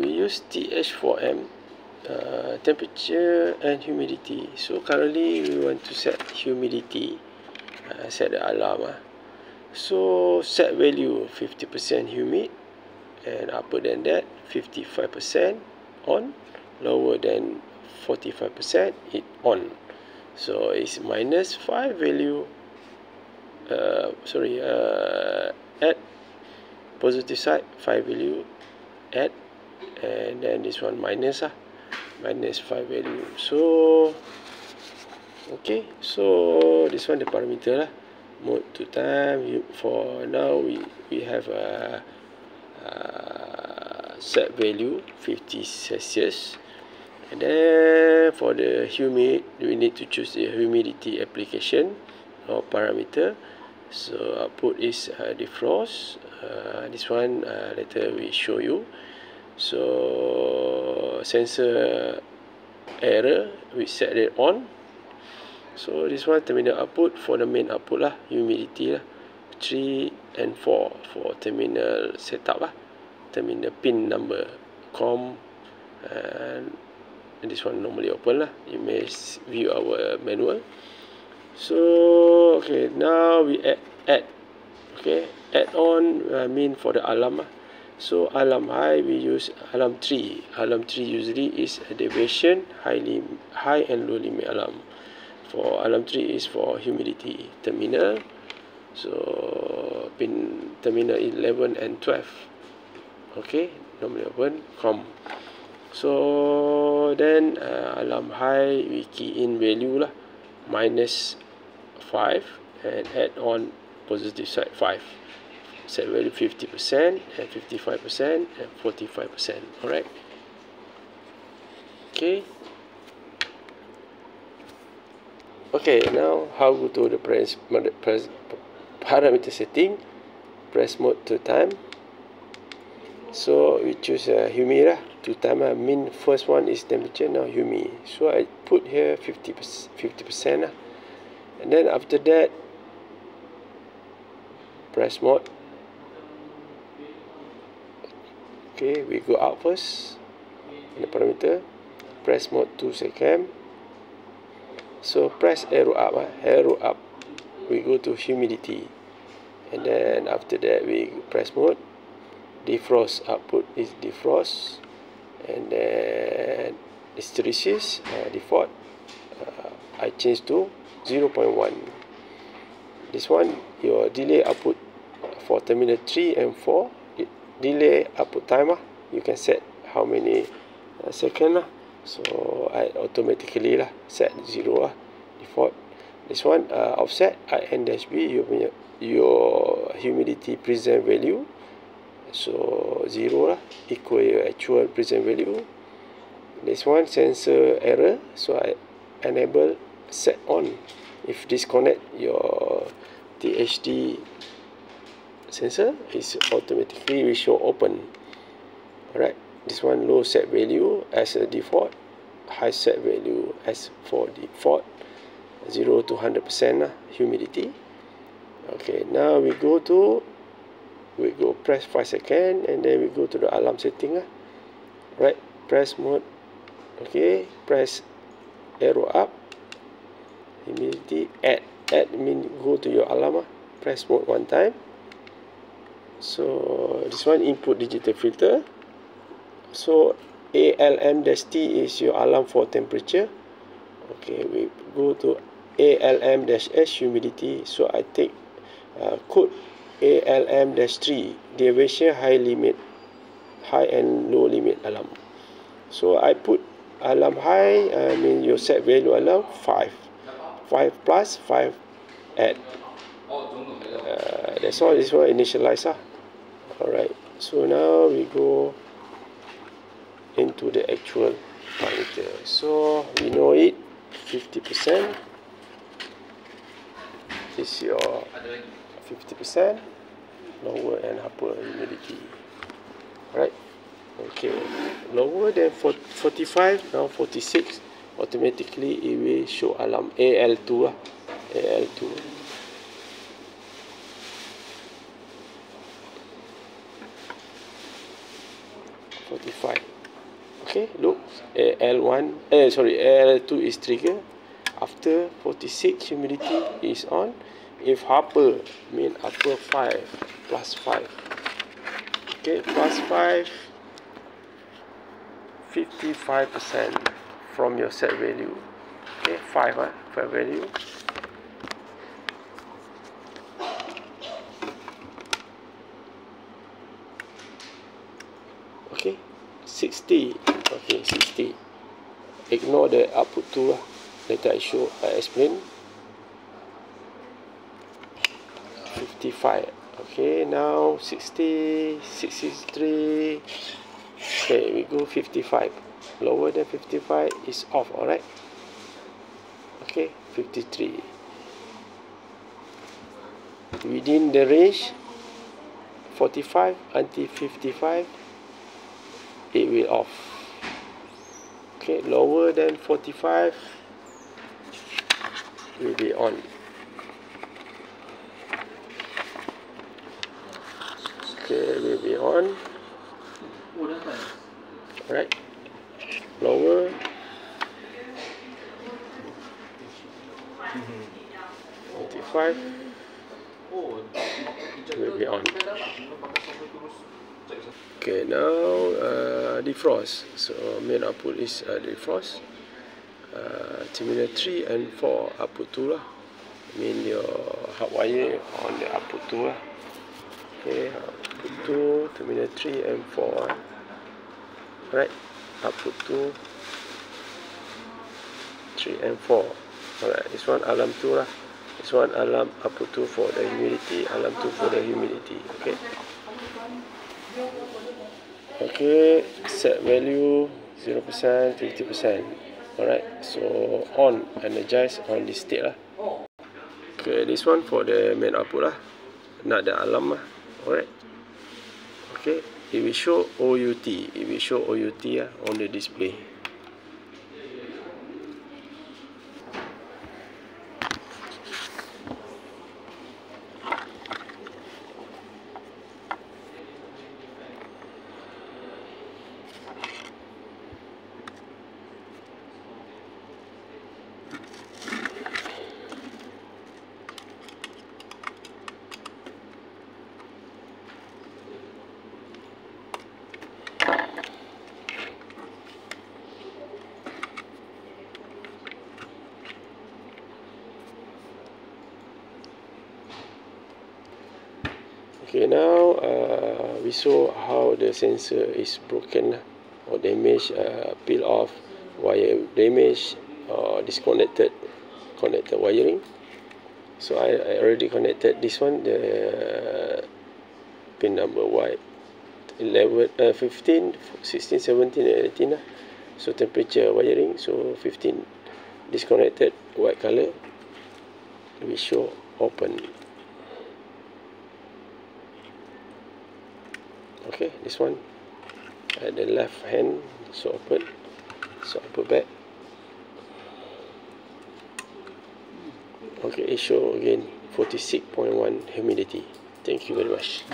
we use th4m uh, temperature and humidity so currently we want to set humidity uh, set the alarm uh. so set value 50% humid and upper than that 55% on lower than 45% it on so it's minus 5 value uh, sorry uh, add positive side 5 value add and then this one minus ah. Minus 5 value. So okay. So this one the parameter lah mode to time you, for now we we have a, a set value 50 celsius. And then for the humid we need to choose the humidity application or parameter. So output is uh, defrost. Uh, this one uh, later we show you so sensor error we set it on. So this one terminal output for the main output lah humidity lah. 3 and 4 for terminal setup lah. Terminal pin number com and and this one normally open lah. You may view our manual. So okay now we add add okay add on I mean for the alarm lah so alarm high we use alarm 3 alarm 3 usually is a deviation highly high and low limit alarm for alarm 3 is for humidity terminal. So pin terminal 11 and 12 okay normally open com. So then uh, alarm high we key in value lah. Minus 5 and add on positive side 5 set value 50% and 55% and 45% alright okay. Okay now how go to the press, press parameter setting press mode to time. So we choose uh, humid lah to time. I mean first one is temperature now humid so I put here 50 percent lah and then after that press mode okay we go out first. In the parameter press mode 2 second. So press arrow up uh, arrow up. We go to humidity. And then after that we press mode. Defrost output is defrost. And then hysteresis uh, default. Uh, I change to 0.1 this one your delay output for terminal 3 and 4 delay output time uh, you can set how many uh, second lah. So I automatically lah set 0 lah default. This one uh, offset I n dash b your your humidity present value. So 0 lah equal your actual present value. This one sensor error so I enable set on. If disconnect your THD sensor is automatically will show open. Alright this one low set value as a default high set value as for default 0 to 100% lah, humidity. Okay now we go to we go press 5 second and then we go to the alarm setting lah. right press mode. Okay press arrow up. Immediately add add mean go to your alarm lah. press mode one time so this one input digital filter. So ALM-T is your alarm for temperature. Okay we go to ALM-S humidity. So I take uh, code ALM-3 deviation high limit high and low limit alarm. So I put alarm high I mean you set value alarm 5 5 plus 5 add uh, that's all. This one initialize ah. Alright so now we go into the actual parameter so we know it 50% is your 50% lower and upper humidity. Right okay. Lower than 45 now 46 automatically it will show alarm. AL2 lah AL2 45 45 okay look. L1 eh sorry L2 is trigger. After 46 humidity is on. If upper mean upper 5 plus 5 okay plus 5 55 percent from your set value. Okay 5 huh? 5 value. Okay 60 okay 60 ignore the output 2 lah. Later I show I explain. 55 okay now 60 63 okay we go 55 lower than 55 is off alright? Okay 53 within the range 45 until 55 it will off. Okay lower than 45 will be on. Okay will be on. Alright. Lower. 45 will be on okay now uh, defrost. So main output is uh, defrost. Uh, terminal 3 and 4 output 2 lah. Mean your hot wire on the output 2 lah. Okay output 2 terminal 3 and 4 right output 2 3 and 4 alright this one alarm 2 lah. This one alarm output 2 for the humidity alarm 2 for the humidity. Okay okay set value 0% 50% alright so on energize on this state lah. Okay this one for the main output lah. Nak ada alarm lah. Alright. Okay it will show OUT it will show OUT lah on the display okay now uh, we saw how the sensor is broken or damaged uh, peel off wire damage or disconnected connected wiring. So I, I already connected this one the pin number white 11 uh, 15 16 17 and 18 lah. so temperature wiring so 15 disconnected white color. We show open okay this one. At the left hand so open. So put back. Okay it show again 46.1 humidity. Thank you very much